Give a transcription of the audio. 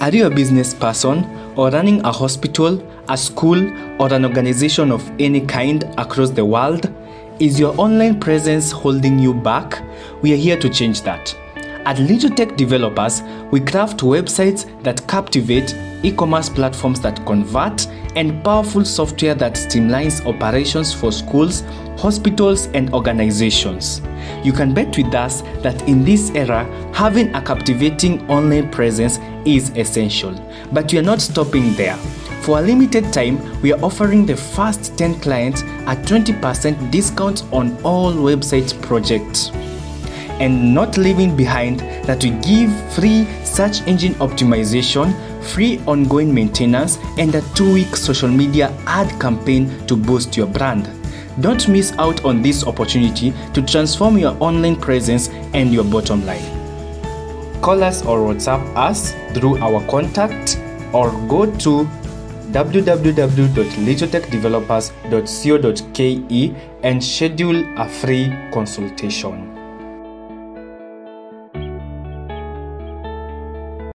Are you a business person or running a hospital, a school, or an organization of any kind across the world? Is your online presence holding you back? We are here to change that. At Lijoh Tech Developers, we craft websites that captivate, e commerce platforms that convert, and powerful software that streamlines operations for schools, hospitals, and organizations. You can bet with us that in this era, having a captivating online presence is essential. But we are not stopping there. For a limited time, we are offering the first 10 clients a 20% discount on all website projects and not leaving behind that we give free search engine optimization, free ongoing maintenance, and a two week social media ad campaign to boost your brand. Don't miss out on this opportunity to transform your online presence and your bottom line. Call us or WhatsApp us through our contact or go to www.lijohtechdevelopers.co.ke and schedule a free consultation.